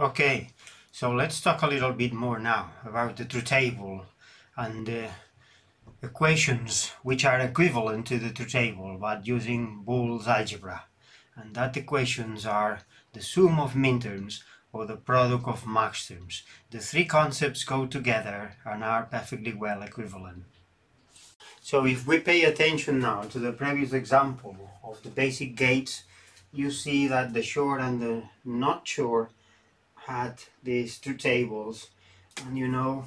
Okay, so let's talk a little bit more now about the truth table and the equations which are equivalent to the truth table but using Boole's algebra. And that equations are the sum of minterms or the product of maxterms. The three concepts go together and are perfectly well equivalent. So if we pay attention now to the previous example of the basic gates, you see that the XOR and the not XOR had these two tables. And you know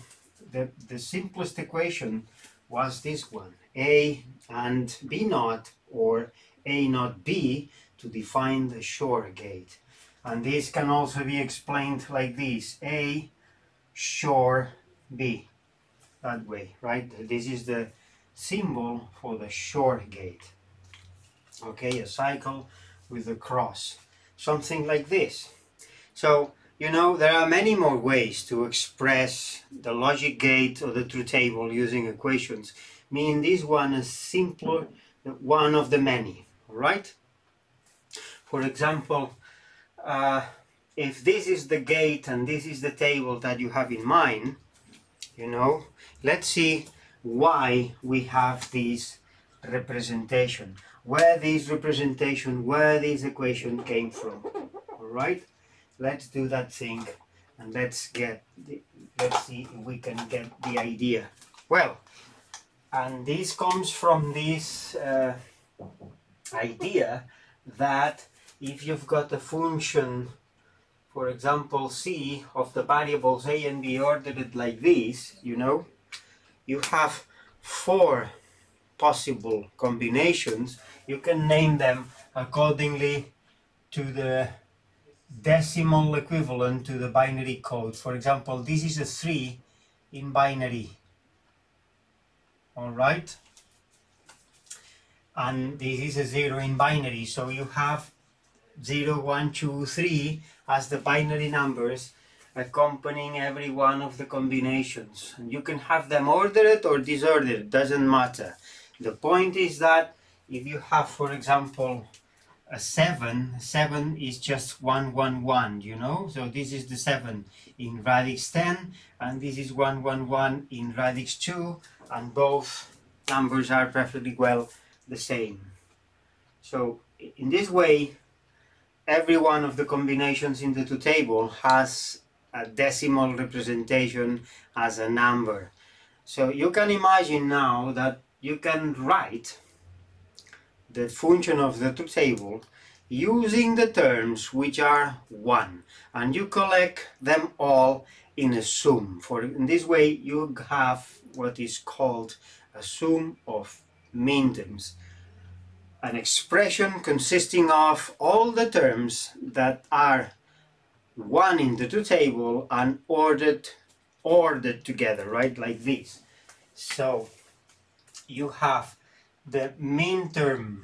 the, the simplest equation was this one a and b naught or a naught b to define the XOR gate. And this can also be explained like this a XOR b that way right? This is the symbol for the XOR gate. Okay a cycle with a cross. Something like this. So you know, there are many more ways to express the logic gate or the truth table using equations. Mean this one is simpler, one of the many, right? For example, uh, if this is the gate and this is the table that you have in mind, you know, let's see why we have this representation, where this representation, where this equation came from, all right? Let's do that thing and let's get the, let's see if we can get the idea. Well and this comes from this uh, idea that if you've got a function for example c of the variables a and b ordered like this you know you have four possible combinations. You can name them accordingly to the decimal equivalent to the binary code. For example, this is a 3 in binary. Alright? And this is a 0 in binary. So you have 0, 1, 2, 3 as the binary numbers accompanying every one of the combinations. And you can have them ordered or disordered, doesn't matter. The point is that if you have, for example, a 7, 7 is just 1, 1, 1, you know? So this is the 7 in radix 10, and this is 1, 1, 1 in radix 2, and both numbers are perfectly well the same. So in this way, every one of the combinations in the truth table has a decimal representation as a number. So you can imagine now that you can write the function of the truth table using the terms which are 1 and you collect them all in a sum. For in this way you have what is called a sum of mean minterms. An expression consisting of all the terms that are one in the truth table and ordered ordered together, right? Like this. So you have the minterm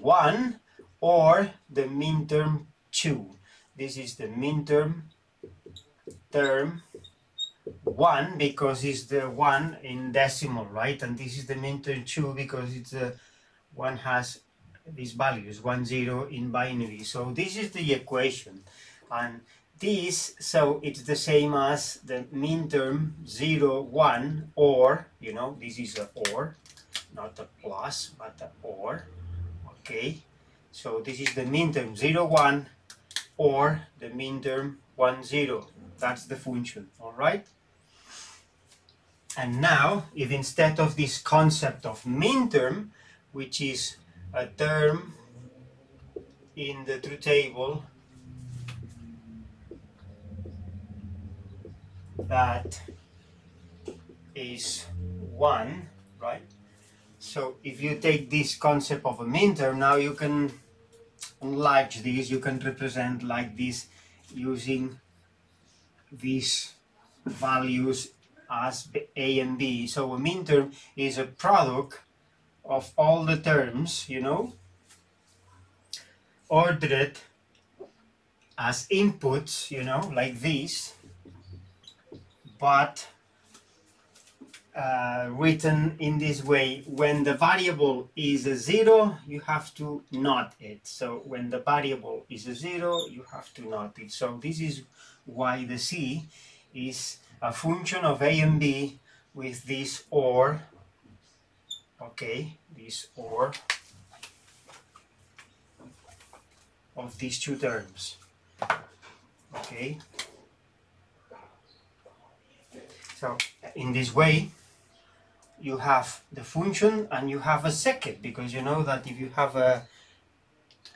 1 or the minterm 2. This is the minterm term 1 because it's the 1 in decimal, right? And this is the minterm 2 because it's the one has these values, 1, 0 in binary. So this is the equation. And this, so it's the same as the minterm 0, 1, or, you know, this is a or, not a plus, but a or, okay? So this is the minterm 0, 1, or the minterm 1, 0. That's the function, all right? And now, if instead of this concept of mean minterm, which is a term in the truth table that is 1, right? So if you take this concept of a minterm, now you can enlarge this, you can represent like this using these values as A and B. So a minterm is a product of all the terms, you know, ordered as inputs, you know, like this, but uh, written in this way. When the variable is a zero, you have to not it. So when the variable is a zero, you have to not it. So this is why the C is a function of A and B with this OR, okay, this OR of these two terms, okay. So in this way, you have the function and you have a second because you know that if you have a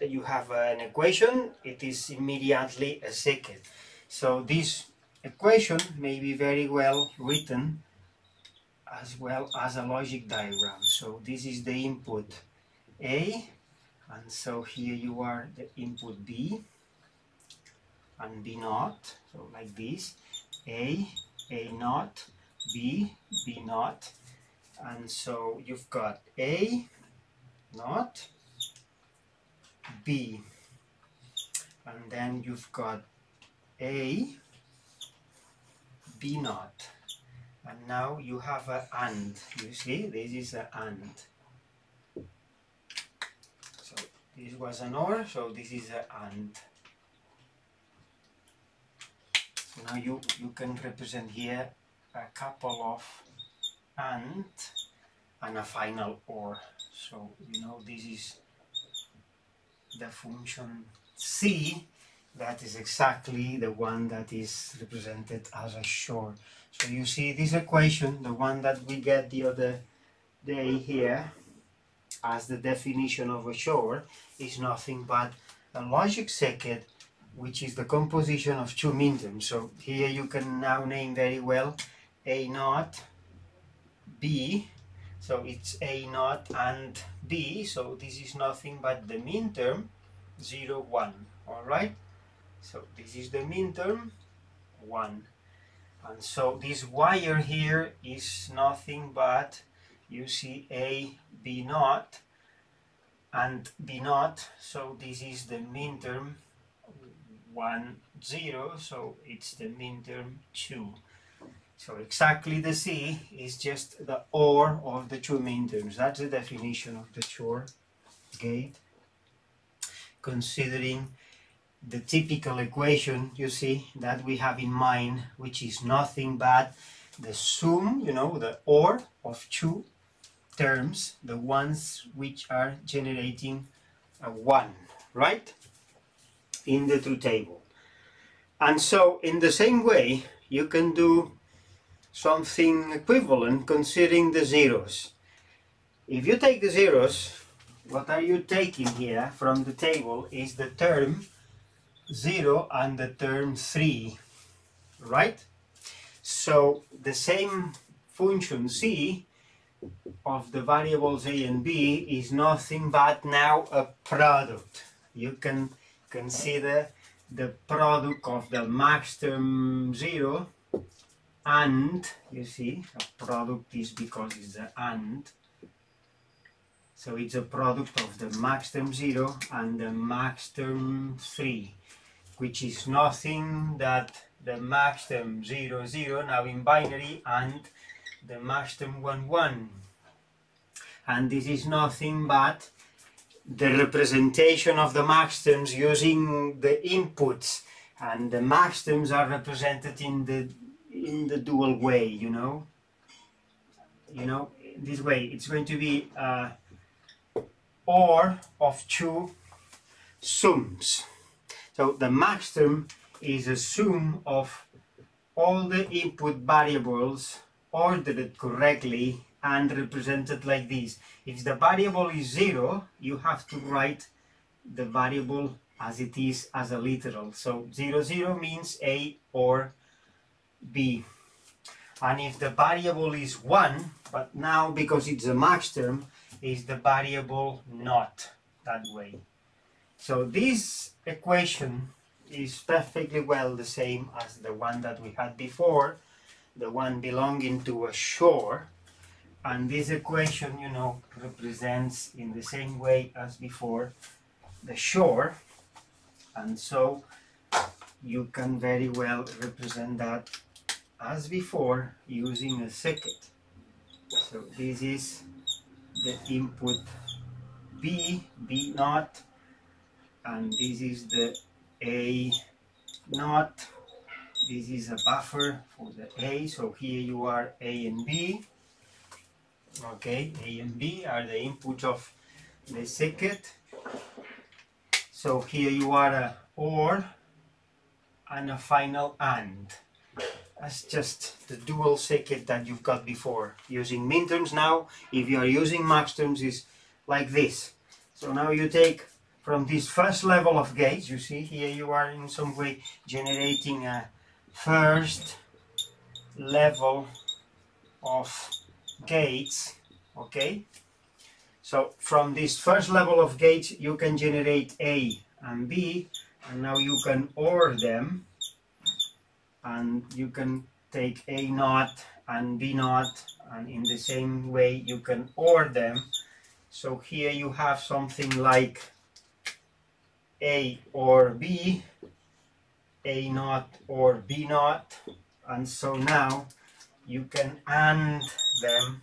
you have an equation, it is immediately a second. So this equation may be very well written as well as a logic diagram. So this is the input A, and so here you are the input B and B naught, so like this, A, A naught, B, B naught, and so you've got A not B, and then you've got A, B not and now you have a AND, you see, this is a AND. So this was an OR, so this is a AND. So now you, you can represent here a couple of AND and a final OR. So you know this is the function C that is exactly the one that is represented as a XOR. So you see this equation, the one that we get the other day here, as the definition of a XOR, is nothing but a logic circuit which is the composition of two minterms. So here you can now name very well A naught, B, so it's A naught and B, so this is nothing but the minterm 0, 1, alright? So this is the mean minterm 1 and so this wire here is nothing but you see a b naught and b naught so this is the minterm 1 0 so it's the mean minterm 2 so exactly the C is just the OR of the two minterms that's the definition of the XOR gate. Considering the typical equation you see that we have in mind which is nothing but the sum you know the OR of two terms the ones which are generating a 1 right? In the truth table. And so in the same way you can do something equivalent considering the zeros if you take the zeros what are you taking here from the table is the term 0 and the term 3, right? So the same function c of the variables a and b is nothing but now a product. You can consider the product of the max term 0 and, you see, a product is because it's a and, so it's a product of the max term 0 and the max term 3 which is nothing that the max term 0, 0 now in binary and the max term 1, 1 and this is nothing but the representation of the max terms using the inputs. And the max terms are represented in the in the dual way you know you know this way it's going to be uh, or of two sums so the max term is a sum of all the input variables ordered correctly and represented like this. If the variable is 0, you have to write the variable as it is as a literal. So 0, 0 means A or B. And if the variable is 1, but now because it's a max term, is the variable not that way. So this equation is perfectly well the same as the one that we had before, the one belonging to a XOR. And this equation, you know, represents in the same way as before the XOR. And so you can very well represent that as before using a circuit so this is the input B, B naught, and this is the A naught. This is a buffer for the A, so here you are A and B. Okay, A and B are the inputs of the circuit. So here you are a OR and a final AND. That's just the dual circuit that you've got before. Using minterms now, if you are using maxterms, is like this. So now you take from this first level of gates, you see here you are in some way generating a first level of gates, okay? So from this first level of gates, you can generate A and B, and now you can OR them and you can take A naught and B naught and in the same way you can OR them. So here you have something like A or B A naught or B naught and so now you can AND them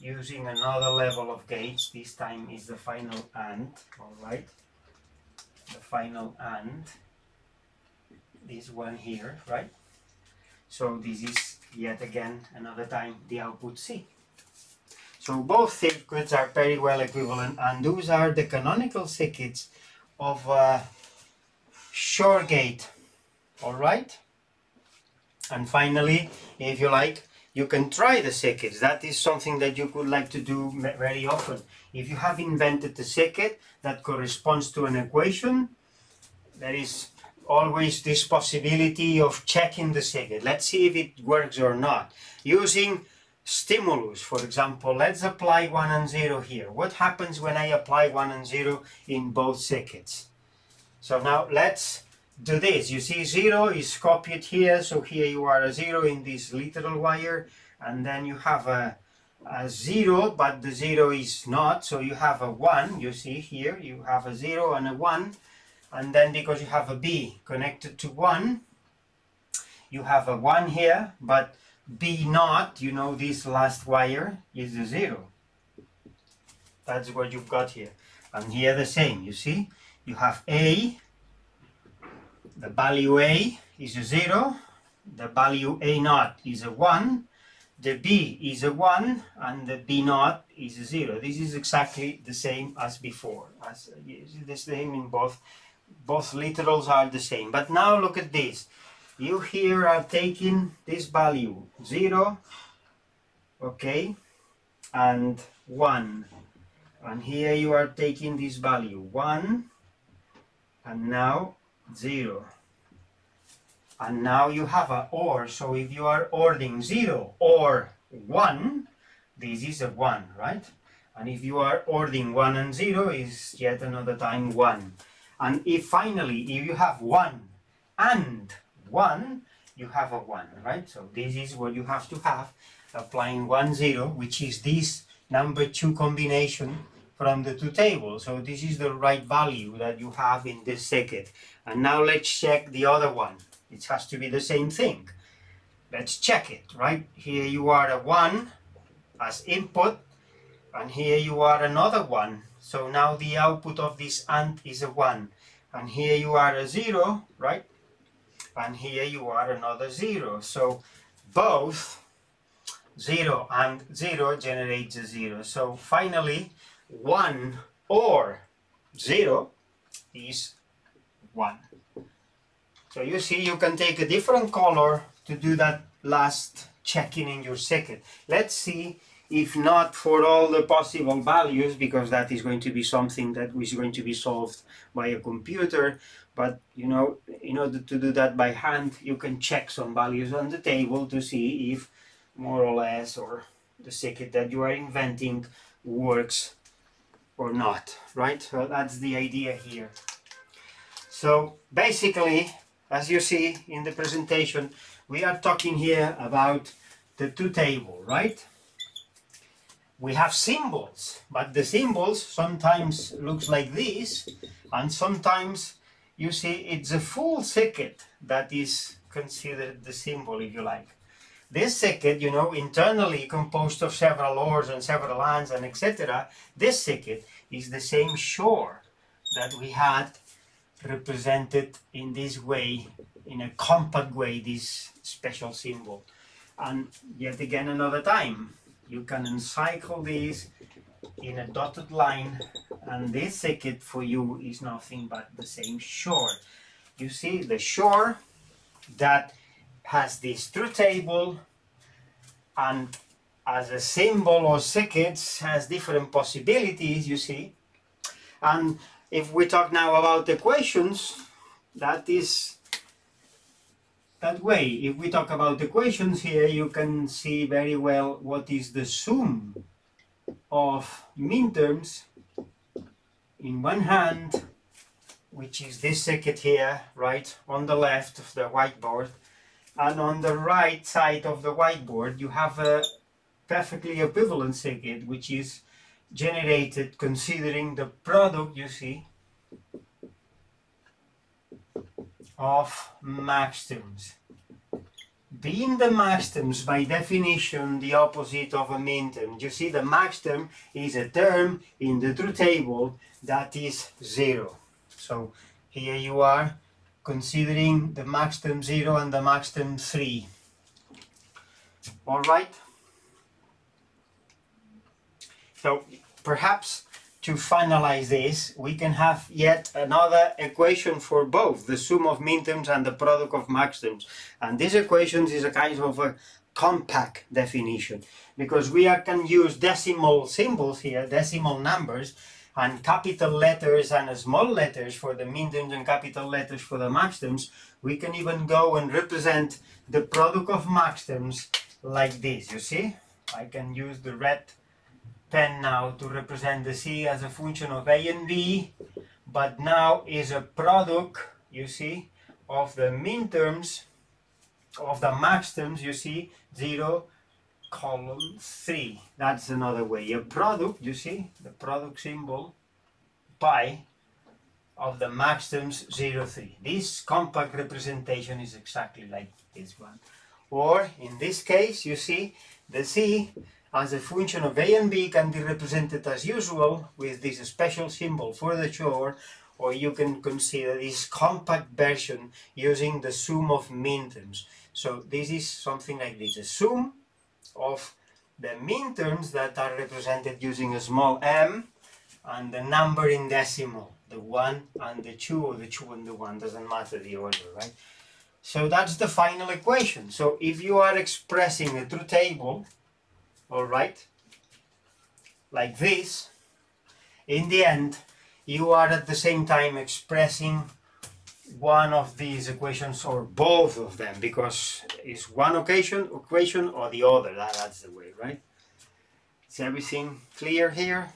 using another level of gates. This time is the final AND alright the final AND this one here, right? So this is yet again another time the output C. So both circuits are very well equivalent and those are the canonical circuits of uh, a XOR gate, alright? And finally, if you like, you can try the circuits. That is something that you could like to do very often. If you have invented a circuit that corresponds to an equation, there is always this possibility of checking the circuit. Let's see if it works or not. Using stimulus, for example, let's apply 1 and 0 here. What happens when I apply 1 and 0 in both circuits? So now let's do this. You see 0 is copied here, so here you are a 0 in this literal wire, and then you have a, a 0, but the 0 is not, so you have a 1, you see here, you have a 0 and a 1, and then because you have a B connected to 1 you have a 1 here but B naught you know this last wire is a 0 that's what you've got here. And here the same you see? You have A the value A is a 0 the value A naught is a 1 the B is a 1 and the B naught is a 0 this is exactly the same as before as the same in both both literals are the same. But now look at this. You here are taking this value 0, okay, and 1. And here you are taking this value 1, and now 0. And now you have a OR, so if you are ordering 0 or 1, this is a 1, right? And if you are ordering 1 and 0, is yet another time 1. And if finally, if you have 1 and 1, you have a 1, right? So this is what you have to have, applying one zero, which is this number 2 combination from the truth tables. So this is the right value that you have in this circuit. And now let's check the other one. It has to be the same thing. Let's check it, right? Here you are a 1 as input, and here you are another 1 so now the output of this AND is a 1. And here you are a 0, right? And here you are another 0. So both 0 and 0 generates a 0. So finally 1 or 0 is 1. So you see you can take a different color to do that last checking in your circuit. Let's see if not for all the possible values, because that is going to be something that is going to be solved by a computer. But you know, in order to do that by hand, you can check some values on the table to see if more or less or the circuit that you are inventing works or not, right? So that's the idea here. So basically, as you see in the presentation, we are talking here about the truth table, right? We have symbols, but the symbols sometimes looks like this, and sometimes you see it's a full circuit that is considered the symbol, if you like. this circuit, you know, internally composed of several ores and several lands and etc., this circuit is the same XOR that we had represented in this way, in a compact way, this special symbol. And yet again another time, you can encircle these in a dotted line and this circuit for you is nothing but the same XOR. You see the XOR that has this truth table and as a symbol or circuits has different possibilities you see and if we talk now about equations that is that way. If we talk about equations here you can see very well what is the sum of minterms in one hand which is this circuit here right on the left of the whiteboard and on the right side of the whiteboard you have a perfectly equivalent circuit which is generated considering the product you see of maxterms. Being the maxterms by definition the opposite of a minterm. You see the maxterm is a term in the truth table that is zero. So here you are considering the maxterm 0 and the maxterm 3. Alright? So perhaps to finalize this, we can have yet another equation for both, the sum of minterms and the product of maxterms. And this equation is a kind of a compact definition, because we are, can use decimal symbols here, decimal numbers, and capital letters and small letters for the minterms and capital letters for the maxterms, we can even go and represent the product of maxterms like this, you see? I can use the red pen now to represent the C as a function of A and B, but now is a product, you see, of the minterms, of the max terms, you see, 0, column 3. That's another way. A product, you see, the product symbol, pi, of the maxterms 0, 3. This compact representation is exactly like this one. Or, in this case, you see, the C as a function of A and B can be represented as usual with this special symbol for the XOR, or you can consider this compact version using the sum of minterms. So this is something like this, a sum of the minterms that are represented using a small m and the number in decimal, the 1 and the 2 or the 2 and the 1, doesn't matter the order, right? So that's the final equation. So if you are expressing a truth table, all right, like this, in the end, you are at the same time expressing one of these equations or both of them because it's one occasion equation or the other. That, that's the way right? Is everything clear here